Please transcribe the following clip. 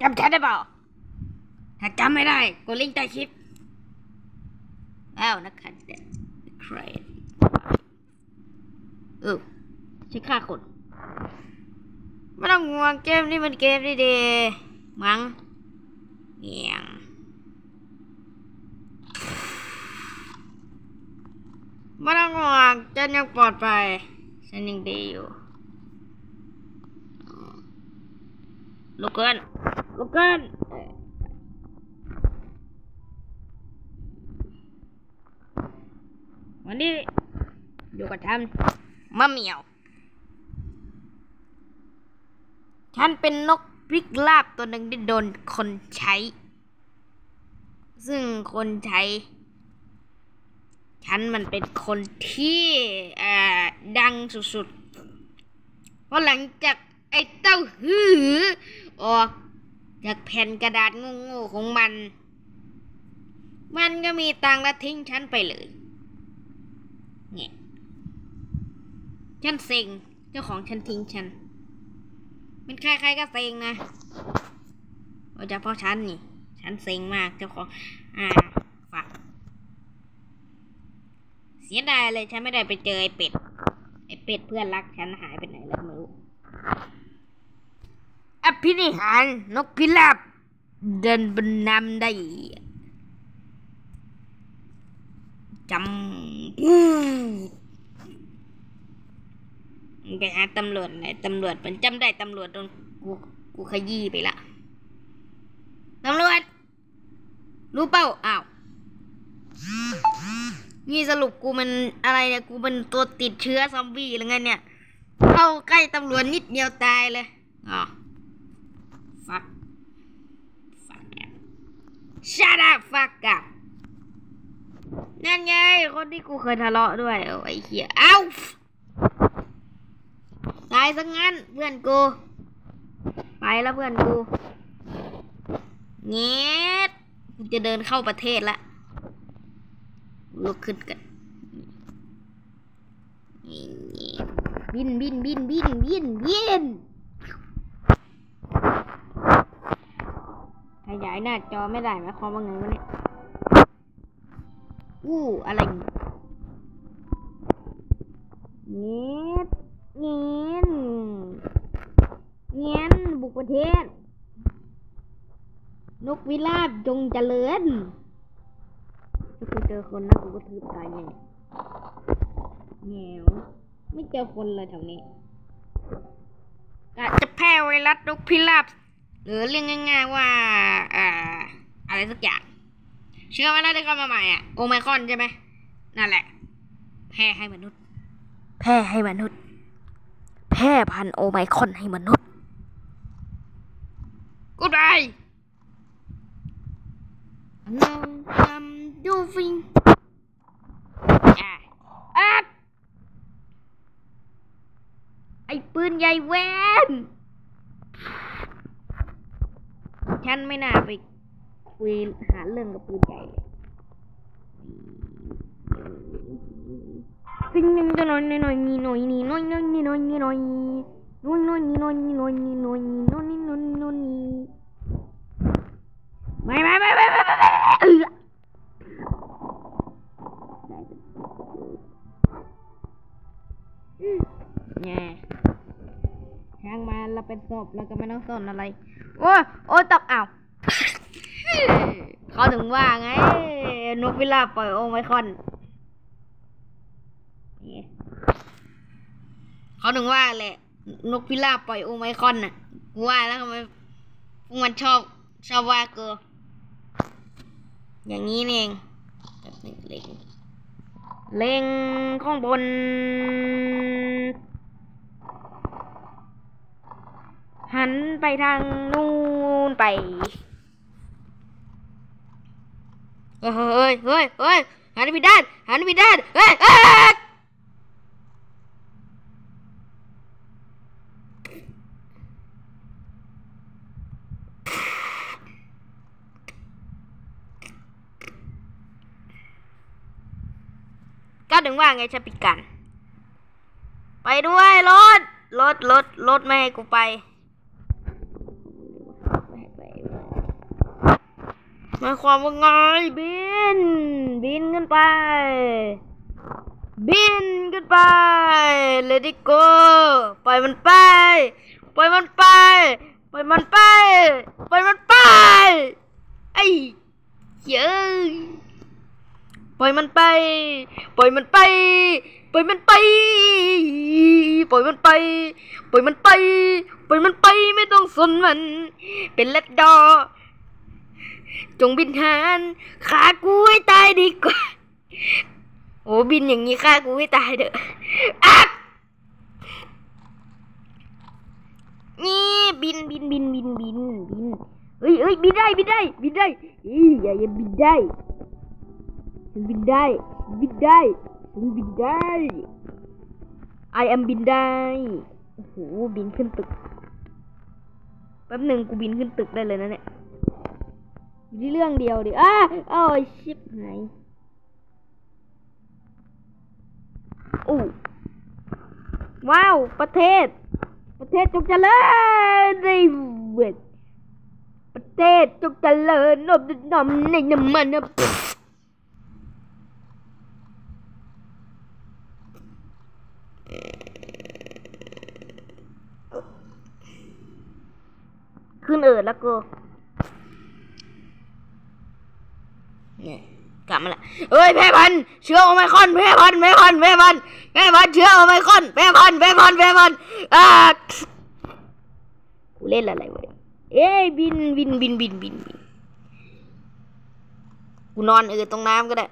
จำฉันได้เปล่า ถ้าจำไม่ได้กดลิงก์ใต้คลิปแล้วนะคะเด็กใครเออใช่ฆ่าคนไม่ต้องห่วงเกมนี่มันเกมดีๆมั้งเงียงไม่ต้องห่วงฉันยังปลอดภัยฉันยังดีอยู่ ลุกเกินลุกเกินวันนี้อยู่กับฉันมะเหมียว ฉันเป็นนกพริกลาบตัวหนึ่งที่โดนคนใช้ ซึ่งคนใช้ ฉันมันเป็นคนที่เออดังสุดๆเพราะหลังจากไอ้เต้าหือ ออก จากแผ่นกระดาษโง่ๆของมัน มันก็มีตังและทิ้งฉันไปเลยเนี่ยฉันเซ็งเจ้าของฉันทิ้งฉัน เป็นใครๆก็เซ็งนะโดยเฉพาะฉันนี่ ฉันเซ็งมากเจ้าของ อ่าฝากเสียดายเลยฉันไม่ได้ไปเจอไอ้เป็ด ไอ้เป็ดเพื่อนรักฉันหายไปไหนแล้วไม่รู้ อภินิหาร นกพิราบเดินบนน้ำได้จำอู้ไปหาตำรวจไหนตำรวจมันจำได้ตำรวจโดนกูกูขยี้ไปละตำรวจ รู้เป้าอ้าวนี่สรุปกูมันอะไรเนี่ยกูเป็นตัวติดเชื้อซอมบี้หรือไงเนี่ย เข้าใกล้ตำรวจนิดเดียวตายเลยอ๋อ fuck fuck up shut up fuck up นั่นไง คนที่กูเคยทะเลาะด้วยโอ้ไอ้เหี้ย เอ้า ตายซะงั้นเพื่อนกู ไปแล้วเพื่อนกูเงี้ยกูจะเดินเข้าประเทศละ ลุกขึ้นกัน บินบินบินบินบินบิน ข ยายหน้าจอไม่ได้หมายความว่าไงวะเนี่ยอู้อะไรเงี้ยเงี้ยเงี้ยบุกประเทศ นกวิราบจงเจริญถ้ากูเจอคนนะกูก็ทืบตายแน่แง่ไม่เจอคนเลยแถวนี้อาจจะแพร่ไวรัสนกพิราบ หรือเรียกง่าย ๆว่าอ่าอะไรสักอย่าง เชื้อไวรัสที่เข้ามาใหม่อะโอไมครอนใช่ไหมนั่นแหละ แพร่ให้มนุษย์ แพร่ให้มนุษย์ แพร่พันธุ์โอไมครอนให้มนุษย์กูได้น้องทำดูฟิงอะอะไอ้ปืนใหญ่แวน ฉันไม่น่าไปคุยหาเรื่องกับปืนใหญ่เลยตึงนึงจะน้อยน้อยนี่น้อยนี่น้อยน้อยนี่น้อยนี่น้อยน้อยน้อยนี่น้อยนี่น้อยนี่น้อยนี่น้อยนี่น้อยนี่น้อยนี่ไม่ไม่ไม่ไม่ไม่ไม่เออเนี่ย ช่างมาเราเป็นศพเราก็ไม่ต้องสนอะไร โอ้โอ้ตกอ้าวเขาถึงว่าไง นกพิราบปล่อยโอไมคอนเขาถึงว่าแหละ นกพิราบปล่อยโอไมคอนน่ะกูว่าแล้วทำไมพวกมันชอบชอบว่ากูอย่างนี้เองแบบเล็งเล็งข้างบน หันไปทางนู้นไป เฮ้ยเฮ้ยเฮ้ยหันไปด้าน หันไปด้าน เฮ้ยเฮ้ยก็ถึงว่าไงชะปิดกัน ไปด้วยรถ รถ รถ รถไม่ให้กูไป หมายความว่าไงบิน บินกันไป บินกันไป let it go ปล่อยมันไปปล่อยมันไปปล่อยมันไปปล่อยมันไปไอ้เย้ยปล่อยมันไป ปล่อยมันไป ปล่อยมันไป ปล่อยมันไป ปล่อยมันไป ปล่อยมันไปไม่ต้องสนมัน เป็นเลดดอ จงบินหานขากูให้ตายดีกว่า โอ้บินอย่างนี้ฆ่ากูให้ตายเถอะอักนี่บินบินบินบินบินบินเฮ้ยเฮ้ยบินได้บินได้บินได้เฮ้ยอย่าอย่าบินได้บินได้บินได้บินได้ I am บินได้โอ้โหบินขึ้นตึกแป๊บหนึ่งกูบินขึ้นตึกได้เลยนะเนี่ย ที่เรื่องเดียวดิอ้าโอ้าวชิบหายอู้ว้าว ประเทศ ประเทศจงเจริญในเวทประเทศจงเจริญนบนำในน้ำมันนะขึ้นเอิดแล้วกู เนี่ยกลับมาละเอ้ยแพ่พันเชื้อโอไมคอนแพ่พันแพ่พันแพ่พันแพ่พันเชื้อโอไมคอนแพ่พันแพ่พันแพ่พันอ่ากูเล่นอะไรวะเนี่ยเอ้ยบินบินบินบินบินบินกูนอนเออตรงน้ำก็ได้